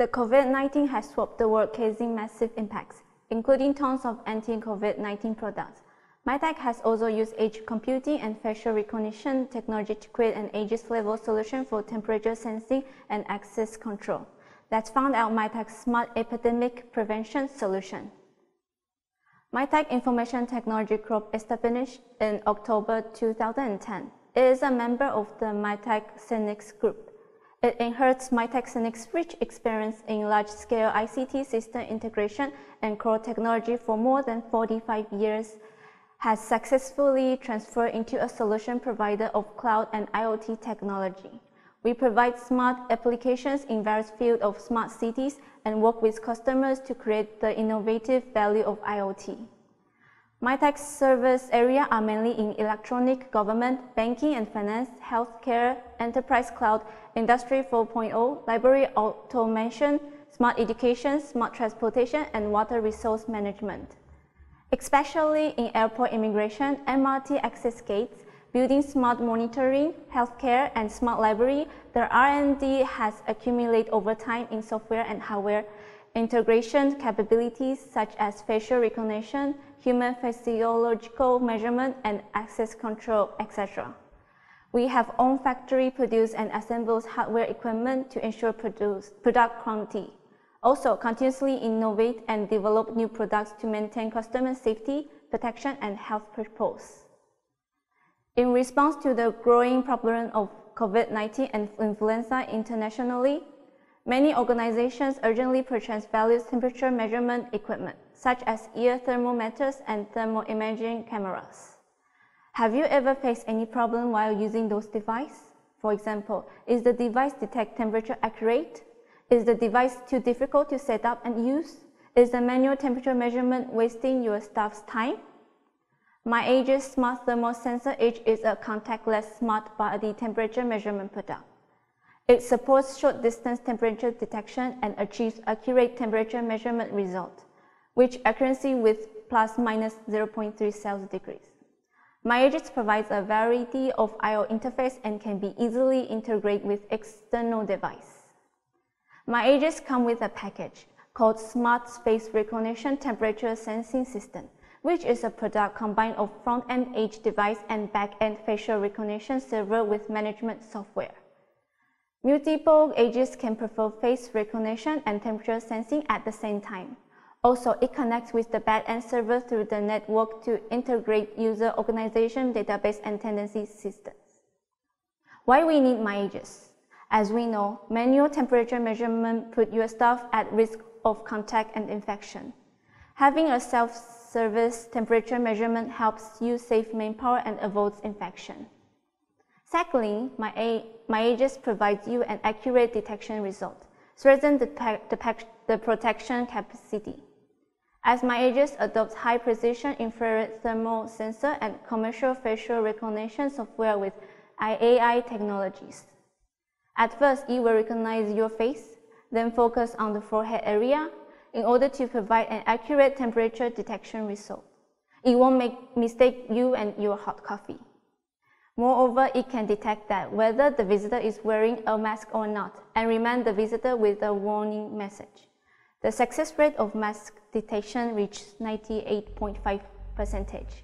The COVID-19 has swept the world causing massive impacts, including tons of anti-COVID-19 products. MiTAC has also used edge computing and facial recognition technology to create an Aegis level solution for temperature sensing and access control. Let's find out MiTAC's smart epidemic prevention solution. MiTAC Information Technology Group established in October 2010. It is a member of the MiTAC Synnex Group. It inherits Synnex rich experience in large-scale ICT system integration and core technology for more than 45 years has successfully transferred into a solution provider of cloud and IoT technology. We provide smart applications in various fields of smart cities and work with customers to create the innovative value of IoT. MiTAC's service area are mainly in electronic, government, banking and finance, healthcare, enterprise cloud, industry 4.0, library automation, smart education, smart transportation, and water resource management. Especially in airport immigration, MRT access gates, building smart monitoring, healthcare, and smart library, the R&D has accumulated over time in software and hardware integration capabilities such as facial recognition, human physiological measurement, and access control, etc. We have own factory produce and assembles hardware equipment to ensure produce, product quality. Also, continuously innovate and develop new products to maintain customer safety, protection, and health purpose. In response to the growing problem of COVID-19 and influenza internationally, many organizations urgently purchase various temperature measurement equipment, such as ear thermometers and thermal imaging cameras. Have you ever faced any problem while using those devices? For example, is the device detect temperature accurate? Is the device too difficult to set up and use? Is the manual temperature measurement wasting your staff's time? My Aegis Smart Thermal Sensor Edge is a contactless smart body temperature measurement product. It supports short distance temperature detection and achieves accurate temperature measurement result, which accuracy with plus minus 0.3 Celsius degrees. My Aegis provides a variety of I.O. interface and can be easily integrated with external device. My Aegis come with a package called Smart Face Recognition Temperature Sensing System, which is a product combined of front-end edge device and back-end facial recognition server with management software. Multiple Aegis can perform face recognition and temperature sensing at the same time. Also, it connects with the back-end server through the network to integrate user organization, database, and tendency systems. Why we need MyAegis? As we know, manual temperature measurement put your staff at risk of contact and infection. Having a self-service temperature measurement helps you save manpower and avoids infection. Secondly, my, A my provides you an accurate detection result, strengthen the, the, protection capacity. As my Aegis adopts high-precision infrared thermal sensor and commercial facial recognition software with AI technologies. At first, it will recognize your face, then focus on the forehead area in order to provide an accurate temperature detection result. It won't make mistake you and your hot coffee. Moreover, it can detect that whether the visitor is wearing a mask or not and remind the visitor with a warning message. The success rate of mask detection reaches 98.5 percentage.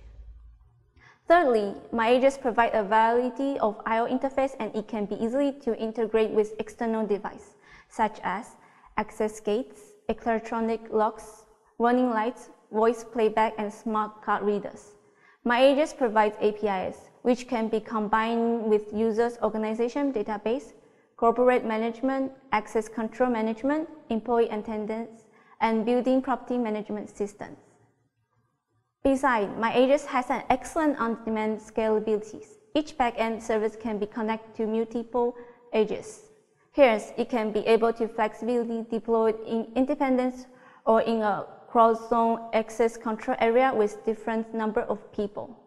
Thirdly, my provide a variety of I.O. interface and it can be easily to integrate with external devices, such as access gates, electronic locks, running lights, voice playback, and smart card readers. My provides APIs, which can be combined with users' organization database, corporate management, access control management, employee attendance, and building property management systems. Besides, my Aegis has an excellent on-demand scalability. Each backend service can be connected to multiple Aegis. Here, it can be able to flexibly deploy in independence or in a cross-zone access control area with different number of people.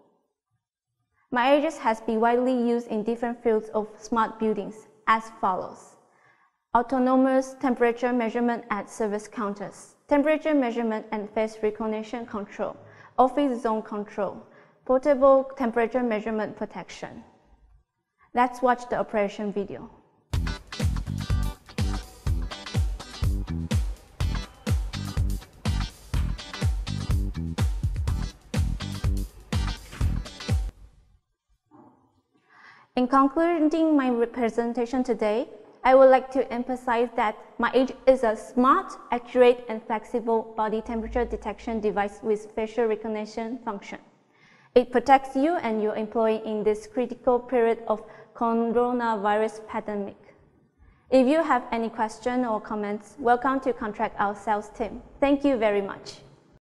My has been widely used in different fields of smart buildings as follows. Autonomous temperature measurement at service counters, temperature measurement and face recognition control, office zone control, portable temperature measurement protection. Let's watch the operation video. In concluding my presentation today, I would like to emphasize that my MyAge is a smart, accurate, and flexible body temperature detection device with facial recognition function. It protects you and your employee in this critical period of coronavirus pandemic. If you have any questions or comments, welcome to contact our sales team. Thank you very much.